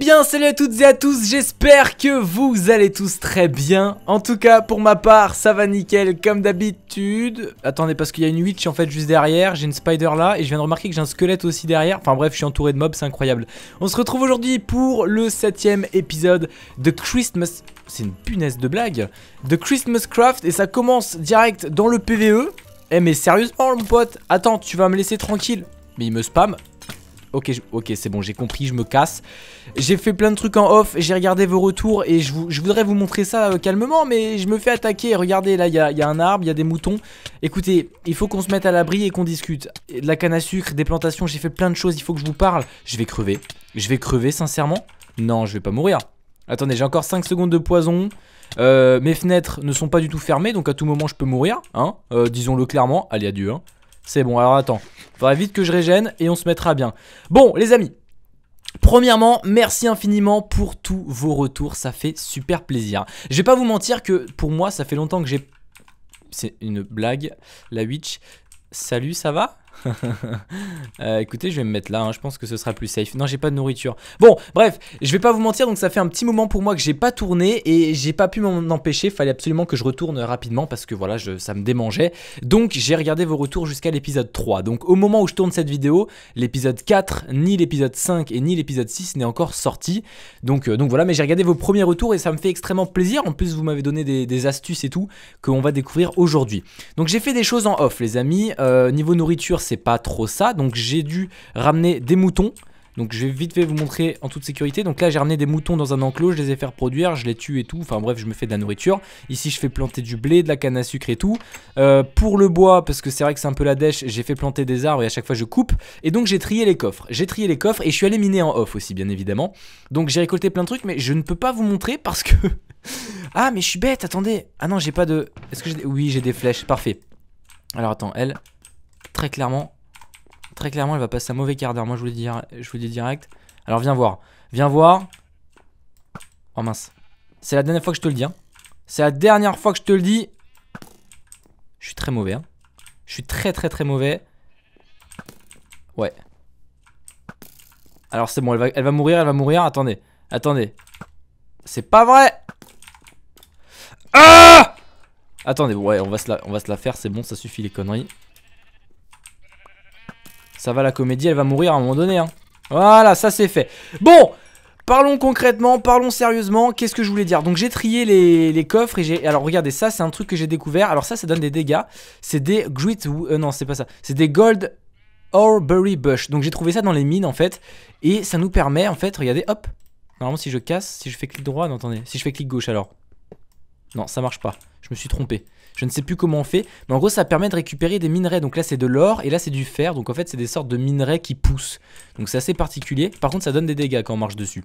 bien, salut à toutes et à tous, j'espère que vous allez tous très bien. En tout cas, pour ma part, ça va nickel comme d'habitude. Attendez, parce qu'il y a une witch en fait juste derrière, j'ai une spider là, et je viens de remarquer que j'ai un squelette aussi derrière. Enfin bref, je suis entouré de mobs, c'est incroyable. On se retrouve aujourd'hui pour le septième épisode de Christmas... C'est une punaise de blague De Christmas Craft, et ça commence direct dans le PVE. Eh mais sérieusement mon pote, attends, tu vas me laisser tranquille. Mais il me spam, Ok, c'est bon, j'ai compris, je me casse. J'ai fait plein de trucs en off, j'ai regardé vos retours et je, voudrais vous montrer ça euh, calmement, mais je me fais attaquer. Regardez, là, il y a, un arbre, il y a des moutons. Écoutez, il faut qu'on se mette à l'abri et qu'on discute. De la canne à sucre, des plantations, j'ai fait plein de choses, il faut que je vous parle. Je vais crever. Je vais crever, sincèrement Non, je vais pas mourir. Attendez, j'ai encore 5 secondes de poison. Euh, mes fenêtres ne sont pas du tout fermées, donc à tout moment je peux mourir, hein, euh, disons-le clairement. Allez, adieu, hein. C'est bon, alors attends. Faudra vite que je régène et on se mettra bien. Bon, les amis. Premièrement, merci infiniment pour tous vos retours, ça fait super plaisir. Je vais pas vous mentir que pour moi, ça fait longtemps que j'ai... C'est une blague, la witch. Salut, ça va? euh, écoutez, je vais me mettre là, hein. je pense que ce sera plus safe. Non, j'ai pas de nourriture. Bon, bref, je vais pas vous mentir, donc ça fait un petit moment pour moi que j'ai pas tourné et j'ai pas pu m'en empêcher. Fallait absolument que je retourne rapidement parce que voilà, ça me démangeait. Donc j'ai regardé vos retours jusqu'à l'épisode 3. Donc au moment où je tourne cette vidéo, l'épisode 4, ni l'épisode 5 et ni l'épisode 6 n'est encore sorti. Donc, euh, donc voilà, mais j'ai regardé vos premiers retours et ça me fait extrêmement plaisir. En plus, vous m'avez donné des, astuces et tout qu'on va découvrir aujourd'hui. Donc j'ai fait des choses en off, les amis. Euh, niveau nourriture, c'est pas trop ça. Donc j'ai dû ramener des moutons. Donc je vais vite fait vous montrer en toute sécurité. Donc là j'ai ramené des moutons dans un enclos, je les ai fait produire, je les tue et tout. Enfin bref, je me fais de la nourriture. Ici je fais planter du blé, de la canne à sucre et tout. Euh, pour le bois, parce que c'est vrai que c'est un peu la dèche, j'ai fait planter des arbres et à chaque fois je coupe. Et donc j'ai trié les coffres. J'ai trié les coffres et je suis allé miner en off aussi bien évidemment. Donc j'ai récolté plein de trucs mais je ne peux pas vous montrer parce que... ah mais je suis bête, attendez. Ah non j'ai pas de... Est-ce que j'ai... Oui j'ai des flèches, parfait. Alors attends, elle, très clairement, Très clairement, elle va passer un mauvais quart d'heure. Moi, je vous, le dis, je vous dis direct. Alors, viens voir. Viens voir. Oh mince. C'est la dernière fois que je te le dis. Hein. C'est la dernière fois que je te le dis. Je suis très mauvais. Hein. Je suis très très très mauvais. Ouais. Alors c'est bon, elle va, elle va mourir, elle va mourir. Attendez, attendez. C'est pas vrai Ah Attendez, ouais, on va, se la, on va se la faire, c'est bon, ça suffit les conneries. Ça va la comédie, elle va mourir à un moment donné. Hein. Voilà, ça c'est fait. Bon, Parlons concrètement, parlons sérieusement, qu'est-ce que je voulais dire? Donc j'ai trié les, coffres et j'ai... Alors regardez, ça c'est un truc que j'ai découvert, alors ça ça donne des dégâts, c'est des grit... Euh, non c'est pas ça, c'est des gold berry bush, donc j'ai trouvé ça dans les mines en fait, et ça nous permet en fait, regardez, hop, normalement si je casse, si je fais clic droit, non attendez, si je fais clic gauche alors, non ça marche pas, je me suis trompé, je ne sais plus comment on fait, mais en gros ça permet de récupérer des minerais. Donc là c'est de l'or et là c'est du fer. Donc en fait c'est des sortes de minerais qui poussent. Donc c'est assez particulier. Par contre ça donne des dégâts quand on marche dessus.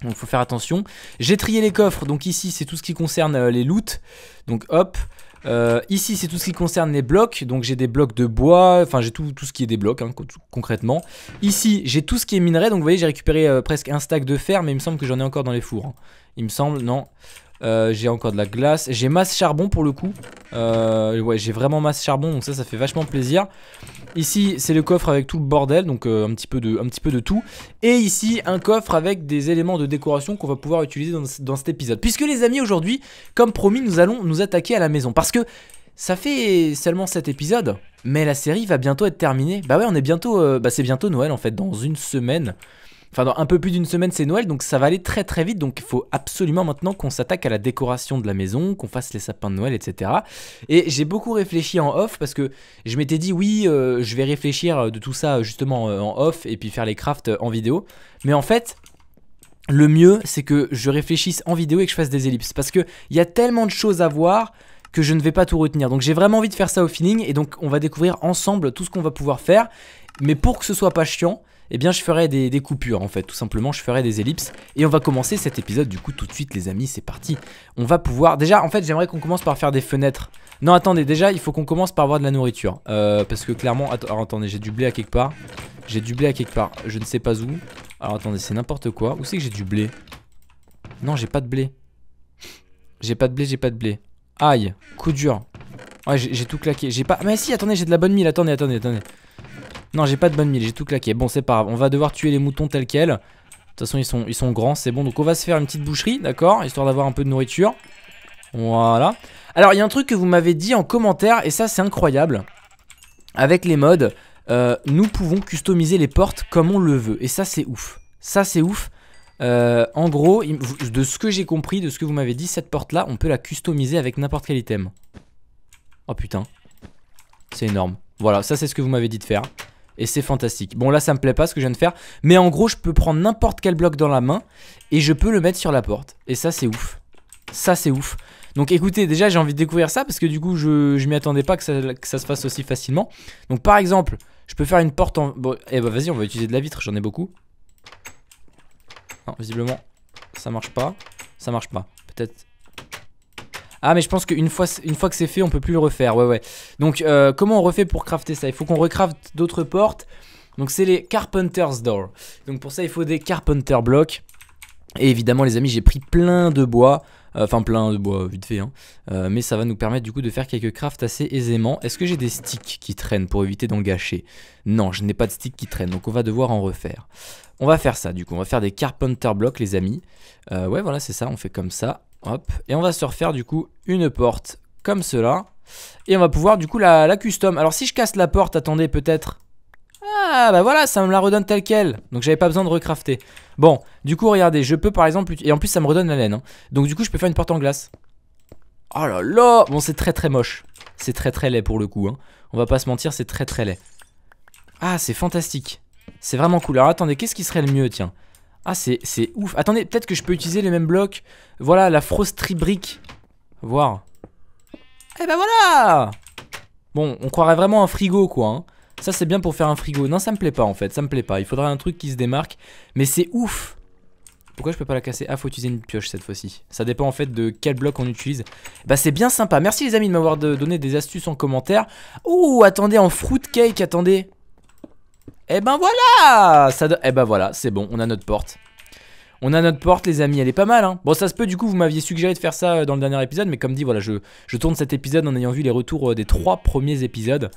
Donc il faut faire attention. J'ai trié les coffres. Donc ici c'est tout ce qui concerne euh, les loots. Donc hop. Euh, ici c'est tout ce qui concerne les blocs, donc j'ai des blocs de bois, enfin j'ai tout, ce qui est des blocs hein, concrètement. Ici j'ai tout ce qui est minerai, donc vous voyez j'ai récupéré euh, presque un stack de fer, mais il me semble que j'en ai encore dans les fours. Hein. Il me semble, non. Euh, j'ai encore de la glace. J'ai masse charbon pour le coup. Euh, ouais, j'ai vraiment masse charbon, donc ça, ça fait vachement plaisir. Ici, c'est le coffre avec tout le bordel, donc euh, un, petit peu de, un petit peu de tout. Et ici, un coffre avec des éléments de décoration qu'on va pouvoir utiliser dans, dans cet épisode. Puisque les amis, aujourd'hui, comme promis, nous allons nous attaquer à la maison. Parce que ça fait seulement 7 épisodes, mais la série va bientôt être terminée. Bah ouais, on est bientôt, bah c'est bientôt Noël en fait, dans une semaine. Enfin, dans un peu plus d'une semaine, c'est Noël, donc ça va aller très très vite. Donc il faut absolument maintenant qu'on s'attaque à la décoration de la maison, qu'on fasse les sapins de Noël, etc. Et j'ai beaucoup réfléchi en off parce que je m'étais dit, oui, euh, je vais réfléchir de tout ça justement euh, en off et puis faire les crafts en vidéo. Mais en fait, le mieux, c'est que je réfléchisse en vidéo et que je fasse des ellipses. Parce qu'il y a tellement de choses à voir que je ne vais pas tout retenir. Donc j'ai vraiment envie de faire ça au feeling et donc on va découvrir ensemble tout ce qu'on va pouvoir faire. Mais pour que ce soit pas chiant, eh bien je ferai des, coupures en fait, tout simplement, je ferai des ellipses. Et on va commencer cet épisode du coup tout de suite les amis, c'est parti. On va pouvoir, déjà en fait j'aimerais qu'on commence par faire des fenêtres. Non attendez, déjà il faut qu'on commence par avoir de la nourriture. Euh, parce que clairement, alors attendez, j'ai du blé à quelque part. J'ai du blé à quelque part, je ne sais pas où. Alors attendez, c'est n'importe quoi. Où c'est que j'ai du blé? Non, j'ai pas de blé. J'ai pas de blé, j'ai pas de blé. Aïe, coup dur. Ouais, j'ai tout claqué. J'ai pas. Mais si, attendez, j'ai de la bonne mille. Attendez, attendez, attendez. Non, j'ai pas de bonne mille, j'ai tout claqué. Bon, c'est pas grave. On va devoir tuer les moutons tels quels. toute façon, ils sont, ils sont grands, c'est bon. Donc, on va se faire une petite boucherie, d'accord Histoire d'avoir un peu de nourriture. Voilà. Alors, il y a un truc que vous m'avez dit en commentaire, et ça, c'est incroyable. Avec les modes, euh, nous pouvons customiser les portes comme on le veut. Et ça, c'est ouf. Ça, c'est ouf. Euh, en gros, de ce que j'ai compris, de ce que vous m'avez dit, cette porte-là, on peut la customiser avec n'importe quel item. Oh putain. C'est énorme. Voilà, ça c'est ce que vous m'avez dit de faire. Et c'est fantastique. Bon là ça me plaît pas ce que je viens de faire. Mais en gros je peux prendre n'importe quel bloc dans la main. Et je peux le mettre sur la porte. Et ça c'est ouf. Ça c'est ouf. Donc écoutez déjà j'ai envie de découvrir ça. Parce que du coup je, je m'y attendais pas que ça, se fasse aussi facilement. Donc par exemple je peux faire une porte en... Bon eh bah vas-y on va utiliser de la vitre. J'en ai beaucoup. Non visiblement ça marche pas. Ça marche pas. Peut-être ah mais je pense qu'une fois, une fois que c'est fait on peut plus le refaire. Ouais ouais. Donc euh, comment on refait pour crafter ça? Il faut qu'on recrafte d'autres portes. Donc c'est les Carpenter's Door. Donc pour ça il faut des Carpenter Blocks. Et évidemment les amis j'ai pris plein de bois. Euh, Enfin plein de bois vite fait hein. Euh, mais ça va nous permettre du coup de faire quelques crafts assez aisément. Est-ce que j'ai des sticks qui traînent pour éviter d'en gâcher? Non je n'ai pas de sticks qui traînent. Donc on va devoir en refaire. On va faire ça du coup. On va faire des Carpenter Blocks les amis. Ouais voilà c'est ça. On fait comme ça Hop. Et on va se refaire du coup une porte comme cela. Et on va pouvoir du coup la, la custom. Alors si je casse la porte, attendez peut-être. Ah bah voilà, ça me la redonne telle quelle. Donc j'avais pas besoin de recrafter. Bon, du coup regardez, je peux par exemple... Et en plus ça me redonne la laine. Hein. Donc du coup je peux faire une porte en glace. Oh là là Bon c'est très très moche. C'est très très laid pour le coup. Hein. On va pas se mentir, c'est très très laid. Ah c'est fantastique. C'est vraiment cool. Alors attendez, qu'est-ce qui serait le mieux tiens? Ah, c'est ouf. Attendez, peut-être que je peux utiliser les mêmes blocs. Voilà, la Frostry Brick. Voir. Eh ben voilà Bon, on croirait vraiment un frigo, quoi. Hein. Ça, c'est bien pour faire un frigo. Non, ça me plaît pas, en fait. Ça me plaît pas. Il faudrait un truc qui se démarque. Mais c'est ouf pourquoi je peux pas la casser? Ah faut utiliser une pioche cette fois-ci Ça dépend en fait de quel bloc on utilise Bah c'est bien sympa Merci les amis de m'avoir donné des astuces en commentaire Ouh attendez en fruit cake attendez eh ben voilà ça eh ben voilà, c'est bon, on a notre porte. On a notre porte les amis, elle est pas mal hein. Bon ça se peut du coup vous m'aviez suggéré de faire ça euh, dans le dernier épisode Mais comme dit voilà je, je tourne cet épisode en ayant vu les retours euh, des trois premiers épisodes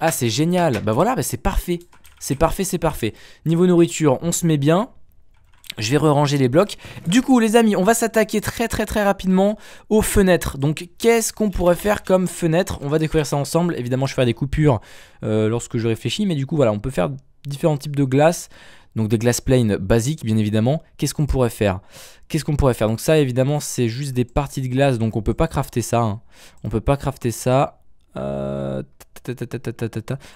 Ah c'est génial, bah voilà bah c'est parfait C'est parfait c'est parfait Niveau nourriture on se met bien je vais re-ranger les blocs. Du coup, les amis, on va s'attaquer très très très rapidement aux fenêtres. Donc, qu'est-ce qu'on pourrait faire comme fenêtre On va découvrir ça ensemble. Évidemment, je ferai des coupures euh, lorsque je réfléchis. Mais du coup, voilà, on peut faire différents types de glace. Donc des glaces planes basiques bien évidemment. Qu'est-ce qu'on pourrait faire? Qu'est-ce qu'on pourrait faire? Donc ça évidemment c'est juste des parties de glace donc on peut pas crafter ça. Hein. On peut pas crafter ça. Euh,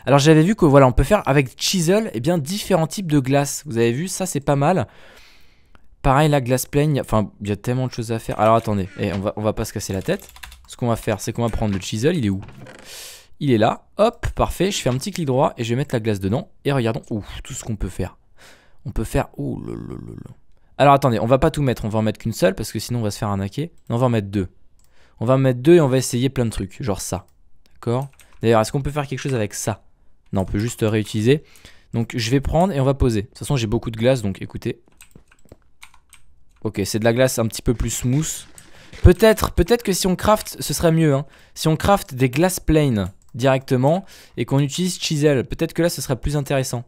Alors j'avais vu que voilà on peut faire avec chisel et eh bien différents types de glace. Vous avez vu ça c'est pas mal. Pareil la glace plane, enfin il y a tellement de choses à faire. Alors attendez, eh, on va, on va pas se casser la tête. Ce qu'on va faire c'est qu'on va prendre le chisel, il est où? Il est là, hop, parfait, je fais un petit clic droit et je vais mettre la glace dedans. Et regardons, tout ce qu'on peut faire. On peut faire, oh là Alors attendez, on va pas tout mettre, on va en mettre qu'une seule parce que sinon on va se faire arnaquer. Non, on va en mettre deux. On va en mettre deux et on va essayer plein de trucs, genre ça. D'accord? D'ailleurs, est-ce qu'on peut faire quelque chose avec ça? Non, on peut juste réutiliser. Donc je vais prendre et on va poser. De toute façon, j'ai beaucoup de glace, donc écoutez. Ok, c'est de la glace un petit peu plus smooth. Peut-être, peut-être que si on craft, ce serait mieux. Hein. Si on craft des glass planes directement et qu'on utilise chisel. Peut-être que là ce serait plus intéressant.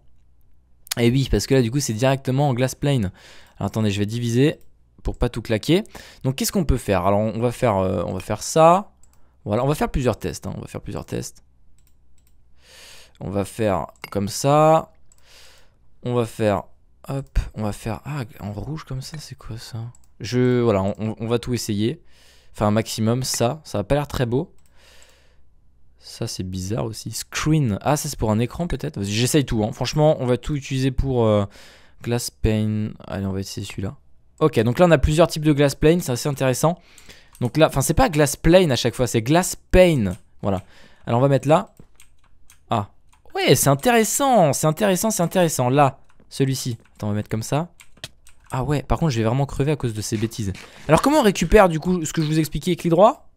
Et oui, parce que là du coup c'est directement en glass plane. Alors attendez, je vais diviser pour pas tout claquer. Donc qu'est-ce qu'on peut faire? Alors on va faire, euh, on va faire ça. Voilà, on va faire plusieurs tests. Hein. On va faire plusieurs tests. On va faire comme ça. On va faire, hop, on va faire, ah, en rouge comme ça, c'est quoi ça? Je, voilà, on, va tout essayer. Enfin, un maximum, ça, ça va pas l'air très beau. Ça c'est bizarre aussi. Screen. Ah ça c'est pour un écran peut-être? J'essaye tout. Hein. Franchement on va tout utiliser pour euh, glass pane. Allez on va essayer celui-là. Ok donc là on a plusieurs types de glass plane. C'est assez intéressant. Donc là, enfin c'est pas glass plane à chaque fois. C'est glass pane. Voilà. Alors on va mettre là. Ah. Ouais c'est intéressant. C'est intéressant c'est intéressant. Là. Celui-ci. Attends on va mettre comme ça. Ah ouais, par contre, je vais vraiment crever à cause de ces bêtises. Alors, comment on récupère, du coup, ce que je vous expliquais, clic droit?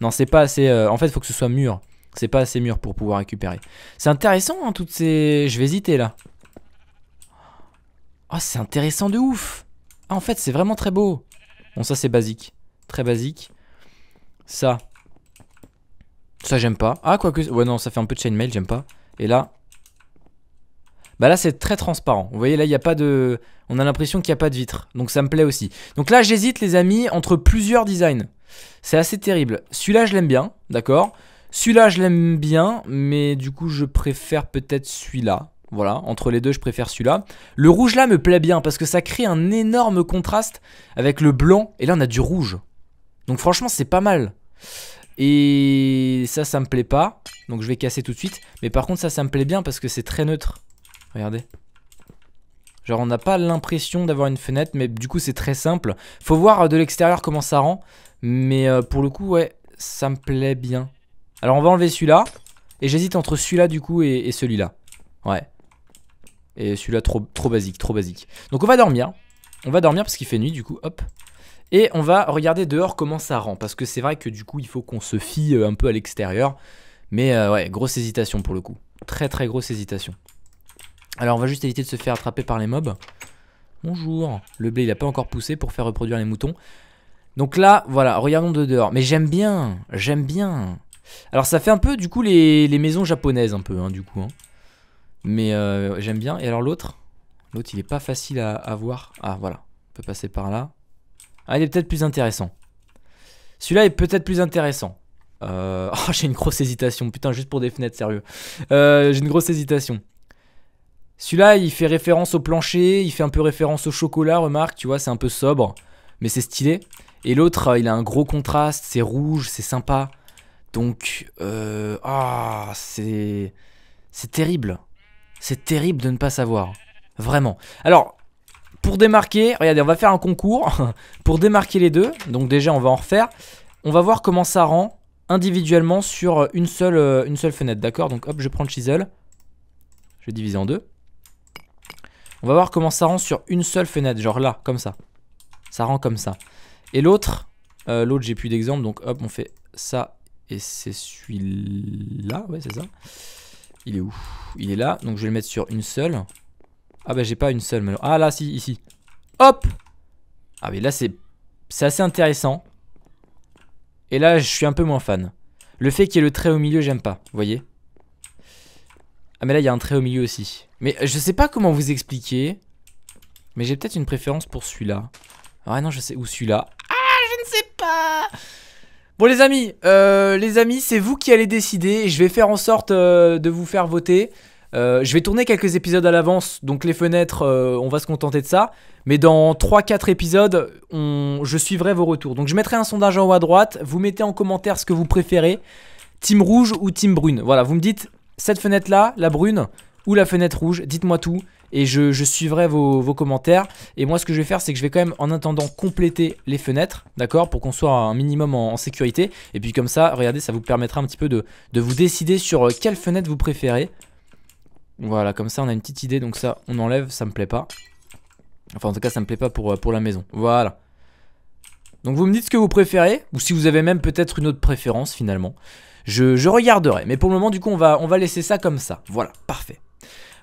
Non, c'est pas assez... Euh, en fait, il faut que ce soit mûr. C'est pas assez mûr pour pouvoir récupérer. C'est intéressant, hein, toutes ces... Je vais hésiter, là. Oh, c'est intéressant de ouf Ah, en fait, c'est vraiment très beau. Bon, ça, c'est basique. Très basique. Ça. Ça, j'aime pas. Ah, quoique... Ouais, non, ça fait un peu de chainmail, j'aime pas. Et là... Bah là c'est très transparent. Vous voyez là il n'y a pas de... On a l'impression qu'il n'y a pas de vitre. Donc ça me plaît aussi. Donc là j'hésite les amis entre plusieurs designs. C'est assez terrible. Celui-là je l'aime bien, d'accord? Celui-là je l'aime bien, mais du coup je préfère peut-être celui-là. Voilà, entre les deux, je préfère celui-là. Le rouge là me plaît bien parce que ça crée un énorme contraste avec le blanc. Et là, on a du rouge. Donc franchement, c'est pas mal. Et ça, ça me plaît pas. Donc je vais casser tout de suite. Mais par contre, ça, ça me plaît bien parce que c'est très neutre. Regardez. Genre, on n'a pas l'impression d'avoir une fenêtre, mais du coup, c'est très simple. Faut voir euh, de l'extérieur comment ça rend. Mais euh, pour le coup, ouais, ça me plaît bien. Alors, on va enlever celui-là. Et j'hésite entre celui-là, du coup, et celui-là. Ouais. Et celui-là, trop, basique, trop basique. Donc on va dormir. On va dormir parce qu'il fait nuit, du coup, hop. Et on va regarder dehors comment ça rend. Parce que c'est vrai que du coup, il faut qu'on se fie euh, un peu à l'extérieur. Mais ouais, grosse hésitation pour le coup. Très très grosse hésitation. Alors on va juste éviter de se faire attraper par les mobs. Bonjour. Le blé, il a pas encore poussé pour faire reproduire les moutons. Donc là, voilà, regardons de dehors. Mais j'aime bien, j'aime bien. Alors ça fait un peu du coup les, maisons japonaises un peu, hein, du coup. Hein. Mais euh, j'aime bien. Et alors l'autre? L'autre, il est pas facile à, voir. Ah, voilà. On peut passer par là. Ah, il est peut-être plus intéressant. Celui-là est peut-être plus intéressant. Euh... Oh, j'ai une grosse hésitation. Putain, juste pour des fenêtres, sérieux. Euh, j'ai une grosse hésitation. Celui-là, il fait référence au plancher. Il fait un peu référence au chocolat, remarque. Tu vois, c'est un peu sobre. Mais c'est stylé. Et l'autre, il a un gros contraste. C'est rouge, c'est sympa. Donc, euh... ah, c'est... C'est terrible. C'est terrible de ne pas savoir. Vraiment. Alors, pour démarquer, regardez, on va faire un concours pour démarquer les deux. Donc déjà, on va en refaire. On va voir comment ça rend individuellement sur une seule, euh, une seule fenêtre, d'accord? Donc hop, je prends le chisel. Je vais diviser en deux. On va voir comment ça rend sur une seule fenêtre, genre là, comme ça. Ça rend comme ça. Et l'autre, euh, l'autre j'ai plus d'exemple, donc hop, on fait ça et c'est celui-là, ouais c'est ça. Il est où? Il est là, donc je vais le mettre sur une seule. Ah bah j'ai pas une seule mais Ah là si, ici. Hop Ah mais là c'est assez intéressant. Et là je suis un peu moins fan. Le fait qu'il y ait le trait au milieu j'aime pas, vous voyez? Ah mais là il y a un trait au milieu aussi. Mais je sais pas comment vous expliquer. Mais j'ai peut-être une préférence pour celui-là. Ah non je sais, ou celui-là. Ah je ne sais pas Bon les amis, euh, les amis, c'est vous qui allez décider. Je vais faire en sorte euh, de vous faire voter. Euh, je vais tourner quelques épisodes à l'avance, donc les fenêtres, on va se contenter de ça. Mais dans 3-4 épisodes, je suivrai vos retours. Donc je mettrai un sondage en haut à droite. Vous mettez en commentaire ce que vous préférez. Team rouge ou team brune. Voilà, vous me dites cette fenêtre-là, la brune, ou la fenêtre rouge. Dites-moi tout et je, suivrai vos, commentaires. Et moi, ce que je vais faire, c'est que je vais quand même, en attendant, compléter les fenêtres, d'accord Pour qu'on soit un minimum en, sécurité. Et puis comme ça, regardez, ça vous permettra un petit peu de, vous décider sur euh, quelle fenêtre vous préférez. Voilà, comme ça, on a une petite idée. Donc ça, on enlève, ça me plaît pas. Enfin, en tout cas, ça me plaît pas pour, euh, la maison. Voilà. Donc vous me dites ce que vous préférez, ou si vous avez même peut-être une autre préférence finalement. Je, regarderai, mais pour le moment du coup on va laisser ça comme ça. Voilà, parfait.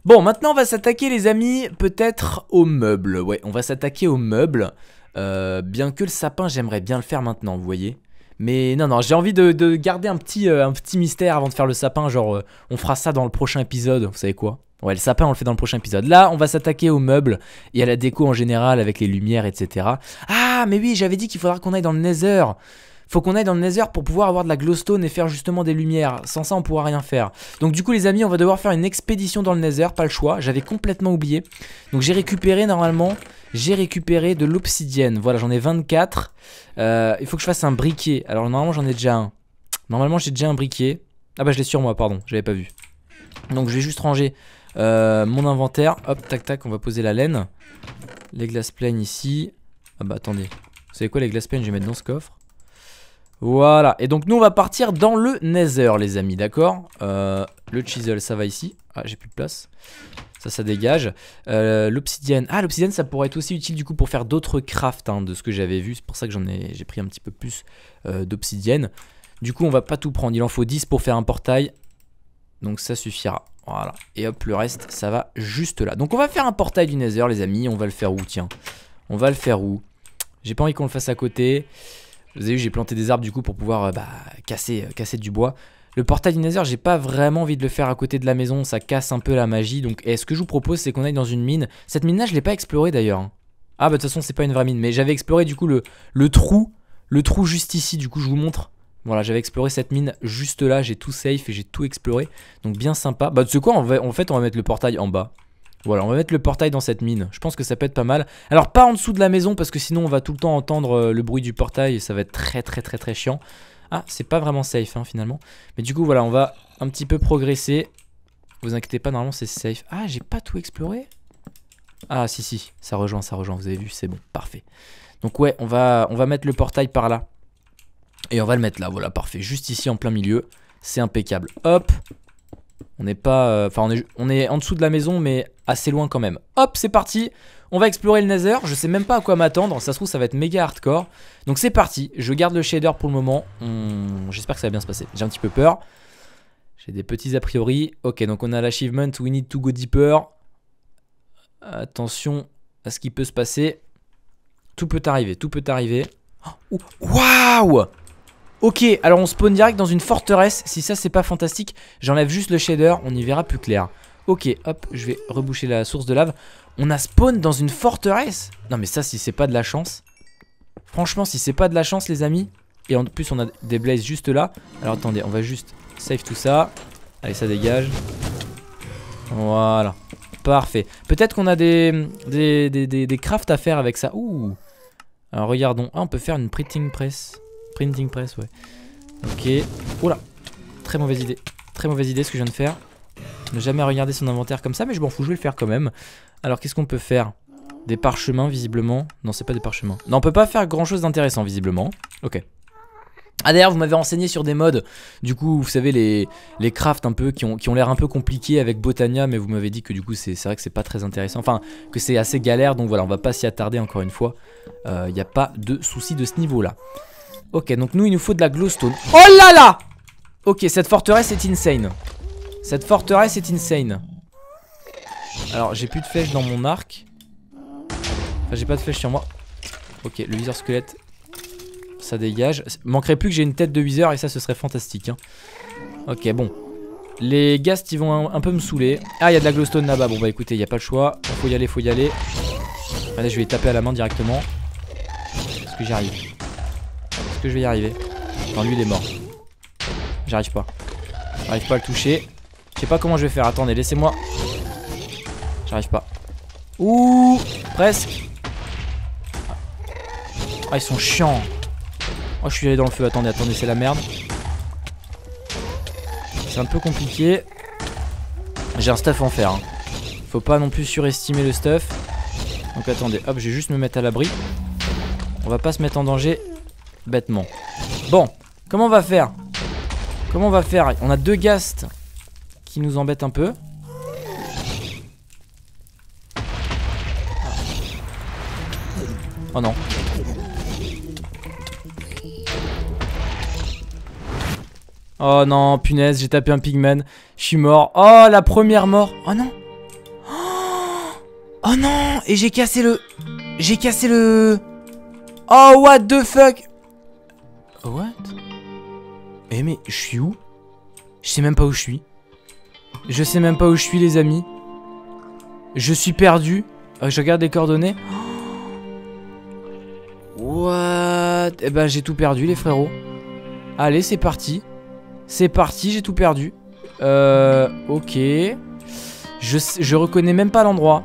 Bon, maintenant on va s'attaquer les amis, peut-être aux meubles. Ouais, on va s'attaquer aux meubles. Euh, bien que le sapin, j'aimerais bien le faire maintenant, vous voyez. Mais non, non, j'ai envie de, garder un petit, euh, un petit mystère avant de faire le sapin. Genre, euh, on fera ça dans le prochain épisode, vous savez quoi Ouais, le sapin, on le fait dans le prochain épisode. Là, on va s'attaquer aux meubles et à la déco en général avec les lumières, etc. Ah, mais oui, j'avais dit qu'il faudra qu'on aille dans le Nether. Faut qu'on aille dans le Nether pour pouvoir avoir de la glowstone et faire justement des lumières. Sans ça, on pourra rien faire. Donc du coup, les amis, on va devoir faire une expédition dans le Nether, pas le choix. J'avais complètement oublié. Donc j'ai récupéré normalement, j'ai récupéré de l'obsidienne. Voilà, j'en ai 24. Euh, il faut que je fasse un briquet. Alors normalement, j'en ai déjà un. Normalement, j'ai déjà un briquet. Ah bah je l'ai sur moi, pardon, j'avais pas vu. Donc je vais juste ranger euh, mon inventaire. Hop, tac tac, on va poser la laine. Les glaces pleines ici. Ah bah attendez. Vous savez quoi, les glaces pleines, je vais mettre dans ce coffre. Voilà, et donc nous on va partir dans le Nether les amis, d'accord? Euh, Le chisel ça va ici, ah j'ai plus de place, ça ça dégage. Euh, L'obsidienne, ah l'obsidienne ça pourrait être aussi utile du coup pour faire d'autres crafts hein, de ce que j'avais vu. C'est pour ça que j'en ai, j'ai pris un petit peu plus euh, d'obsidienne. Du coup on va pas tout prendre, il en faut 10 pour faire un portail. Donc ça suffira, voilà. Et hop le reste ça va juste là. Donc on va faire un portail du Nether les amis, on va le faire où tiens? On va le faire où? J'ai pas envie qu'on le fasse à côté vous avez vu, j'ai planté des arbres du coup pour pouvoir euh, bah, casser, euh, casser du bois. Le portail du Nether, j'ai pas vraiment envie de le faire à côté de la maison, ça casse un peu la magie. Donc, et ce que je vous propose, c'est qu'on aille dans une mine. Cette mine-là, je l'ai pas explorée d'ailleurs. hein. Ah, bah de toute façon, c'est pas une vraie mine. Mais j'avais exploré du coup le, le trou, le trou juste ici. Du coup, je vous montre. Voilà, j'avais exploré cette mine juste là. J'ai tout safe et j'ai tout exploré. Donc, bien sympa. Bah, tu sais quoi, en fait, on va mettre le portail en bas. Voilà, on va mettre le portail dans cette mine. Je pense que ça peut être pas mal. Alors, pas en dessous de la maison parce que sinon, on va tout le temps entendre euh, le bruit du portail et ça va être très, très, très, très chiant. Ah, c'est pas vraiment safe hein, finalement. Mais du coup, voilà, on va un petit peu progresser. Vous inquiétez pas, normalement c'est safe. Ah, j'ai pas tout exploré Ah, si, si, ça rejoint, ça rejoint. Vous avez vu, c'est bon, parfait. Donc, ouais, on va, on va mettre le portail par là. Et on va le mettre là, voilà, parfait. Juste ici en plein milieu. C'est impeccable. Hop On n'est pas. euh, Enfin, on, est, on est en dessous de la maison, mais assez loin quand même. Hop, c'est parti on va explorer le Nether, je sais même pas à quoi m'attendre, ça se trouve ça va être méga hardcore. Donc c'est parti, je garde le shader pour le moment, On- j'espère que ça va bien se passer. J'ai un petit peu peur, j'ai des petits a priori. Ok, donc on a l'achievement We Need to Go Deeper. Attention à ce qui peut se passer. Tout peut arriver, tout peut arriver. Oh, Waouh Ok, alors on spawn direct dans une forteresse. Si ça c'est pas fantastique, j'enlève juste le shader, on y verra plus clair. Ok, hop, je vais reboucher la source de lave. On a spawn dans une forteresse Non mais ça si c'est pas de la chance. Franchement si c'est pas de la chance les amis. Et en plus on a des blazes juste là. Alors attendez, on va juste save tout ça. Allez ça dégage. Voilà. Parfait. Peut-être qu'on a des, des, des, des, des crafts à faire avec ça. Ouh. Alors regardons. Ah on peut faire une printing press. Printing press ouais. Ok. Oula. Très mauvaise idée. Très mauvaise idée ce que je viens de faire. Ne jamais regarder son inventaire comme ça, mais je m'en fous, je vais le faire quand même. Alors qu'est-ce qu'on peut faire? Des parchemins visiblement. Non, c'est pas des parchemins. Non, on peut pas faire grand chose d'intéressant visiblement. Ok. Ah d'ailleurs, vous m'avez renseigné sur des modes. Du coup, vous savez, les, les crafts un peu qui ont, l'air un peu compliqués avec Botania, mais vous m'avez dit que du coup, c'est vrai que c'est pas très intéressant. Enfin, que c'est assez galère, donc voilà, on va pas s'y attarder encore une fois. Il n'y a pas de souci de ce niveau-là. Ok, donc nous, il nous faut de la glowstone. Oh là là Ok, cette forteresse est insane. Cette forteresse est insane. Alors, j'ai plus de flèches dans mon arc. Enfin, j'ai pas de flèches sur moi. Ok, le viseur squelette, ça dégage. Manquerait plus que j'ai une tête de viseur et ça, ce serait fantastique. hein. Ok, bon. Les ghasts, ils vont un, peu me saouler. Ah, il y a de la glowstone là-bas. Bon, bah écoutez, il y a pas le choix. Faut y aller, faut y aller. Allez, je vais taper à la main directement. Est-ce que j'y arrive? Est-ce que je vais y arriver? Non, lui, il est mort. J'arrive pas. J'arrive pas à le toucher. Je sais pas comment je vais faire. Attendez, laissez-moi. J'arrive pas. Ouh, presque. Ah, ils sont chiants. Oh, je suis allé dans le feu. Attendez, attendez, c'est la merde. C'est un peu compliqué. J'ai un stuff en fer. hein. Faut pas non plus surestimer le stuff. Donc attendez, hop, je vais juste me mettre à l'abri. On va pas se mettre en danger bêtement. Bon, comment on va faire? Comment on va faire? On a deux ghasts qui nous embêtent un peu. Oh non. Oh non, punaise, j'ai tapé un pigman. Je suis mort. Oh, la première mort. Oh non. Oh, oh non. Et j'ai cassé le... J'ai cassé le... Oh, what the fuck What? Eh mais, je suis où? Je sais même pas où je suis. Je sais même pas où je suis, les amis. Je suis perdu. Euh, je regarde les coordonnées. What? Eh ben, j'ai tout perdu, les frérots. Allez, c'est parti. C'est parti, j'ai tout perdu. Euh, ok. Je, je reconnais même pas l'endroit.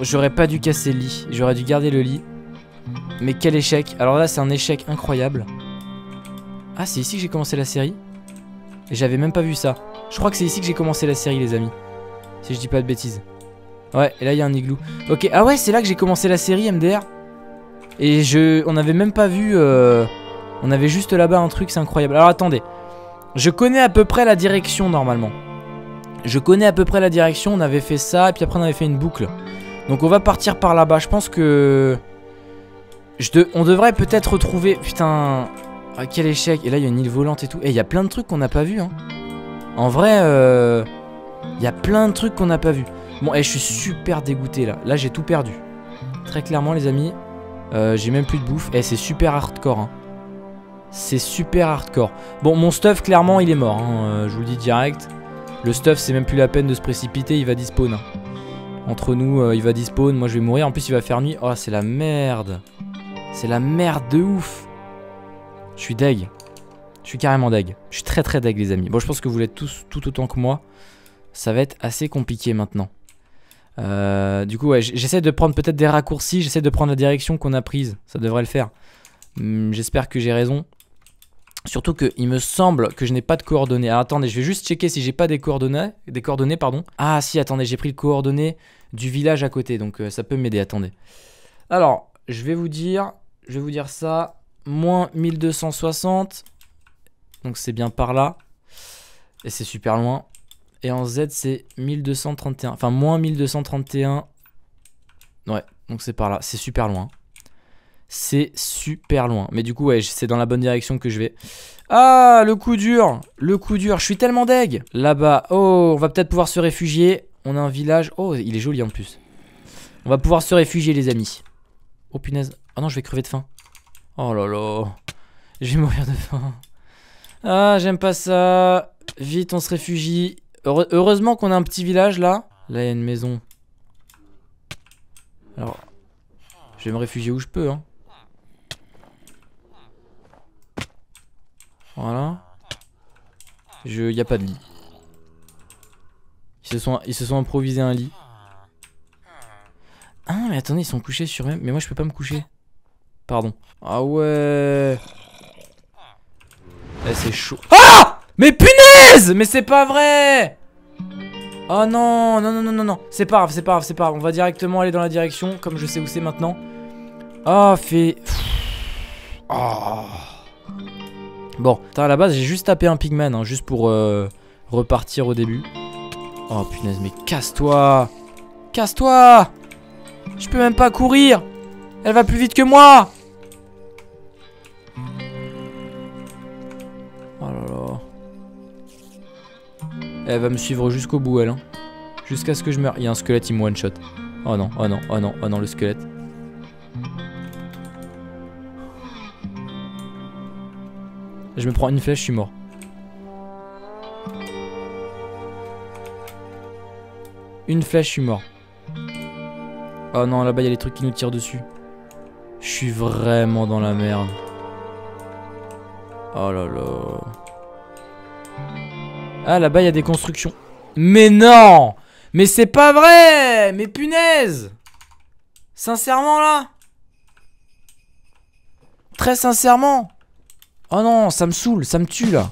J'aurais pas dû casser le lit. J'aurais dû garder le lit. Mais quel échec. Alors là, c'est un échec incroyable. Ah, c'est ici que j'ai commencé la série J'avais même pas vu ça. Je crois que c'est ici que j'ai commencé la série, les amis. Si je dis pas de bêtises. Ouais, et là, il y a un igloo. Ok, ah ouais, c'est là que j'ai commencé la série, MDR. Et je... On avait même pas vu... euh, On avait juste là-bas un truc, c'est incroyable. Alors attendez. Je connais à peu près la direction, normalement. Je connais à peu près la direction. On avait fait ça, et puis après, on avait fait une boucle. Donc on va partir par là-bas. Je pense que... Je On devrait peut-être retrouver... Putain... Quel échec. Et là, il y a une île volante et tout. Et il y a plein de trucs qu'on n'a pas vu, hein. En vrai, euh... Il y a plein de trucs qu'on n'a pas vu. Bon, et je suis super dégoûté, là. Là, j'ai tout perdu. Très clairement, les amis. Euh, j'ai même plus de bouffe. Et c'est super hardcore, hein. C'est super hardcore. Bon, mon stuff, clairement, il est mort. hein, euh, je vous le dis direct. Le stuff, c'est même plus la peine de se précipiter. Il va dispawn. hein. Entre nous, euh, il va dispawn. Moi, je vais mourir. En plus, il va faire nuit. Oh, c'est la merde. C'est la merde de ouf. Je suis deg. Je suis carrément deg. Je suis très très deg, les amis. Bon, je pense que vous l'êtes tous tout autant que moi. Ça va être assez compliqué maintenant. Euh, du coup, ouais, j'essaie de prendre peut-être des raccourcis. J'essaie de prendre la direction qu'on a prise. Ça devrait le faire. Hum, J'espère que j'ai raison. Surtout que il me semble que je n'ai pas de coordonnées. Alors attendez, je vais juste checker si j'ai pas des coordonnées. Des coordonnées, pardon. Ah si, attendez, j'ai pris le coordonnées du village à côté, donc euh, ça peut m'aider. Attendez. Alors, je vais vous dire, je vais vous dire ça. Moins 1260. Donc c'est bien par là. Et c'est super loin. Et en Z, c'est 1231. Enfin, moins 1231. Ouais, donc c'est par là. C'est super loin. C'est super loin. Mais du coup, ouais, c'est dans la bonne direction que je vais. Ah, le coup dur Le coup dur, je suis tellement deg Là-bas, oh, on va peut-être pouvoir se réfugier. On a un village. Oh, il est joli en plus. On va pouvoir se réfugier, les amis. Oh punaise. Oh non, je vais crever de faim. Oh là là. Je vais mourir de faim. Ah, j'aime pas ça. Vite, on se réfugie. Heure- heureusement qu'on a un petit village là. Là, il y a une maison. Alors, je vais me réfugier où je peux. Hein. Voilà. Je, y a pas de lit. Ils se sont, ils se sont improvisés un lit. Ah, mais attendez, ils sont couchés sur eux. Mais moi, je peux pas me coucher. Pardon. Ah ouais. Eh, c'est chaud. Ah Mais punaise Mais c'est pas vrai Oh non, non, non, non, non, non. C'est pas grave, c'est pas grave, c'est pas grave. On va directement aller dans la direction, comme je sais où c'est maintenant. Ah, fait... Ah. Bon, putain, à la base, j'ai juste tapé un pigman, hein, juste pour euh, repartir au début. Oh punaise, mais casse-toi Casse-toi Je peux même pas courir Elle va plus vite que moi Elle va me suivre jusqu'au bout, elle. Hein. Jusqu'à ce que je meure. Il y a un squelette, il me one shot. Oh non, oh non, oh non, oh non, le squelette. Je me prends une flèche, je suis mort. Une flèche, je suis mort. Oh non, là-bas, il y a les trucs qui nous tirent dessus. Je suis vraiment dans la merde. Oh là là. Ah, là-bas, il y a des constructions. Mais non! Mais c'est pas vrai! Mais punaise! Sincèrement, là! Très sincèrement! Oh non, ça me saoule, ça me tue, là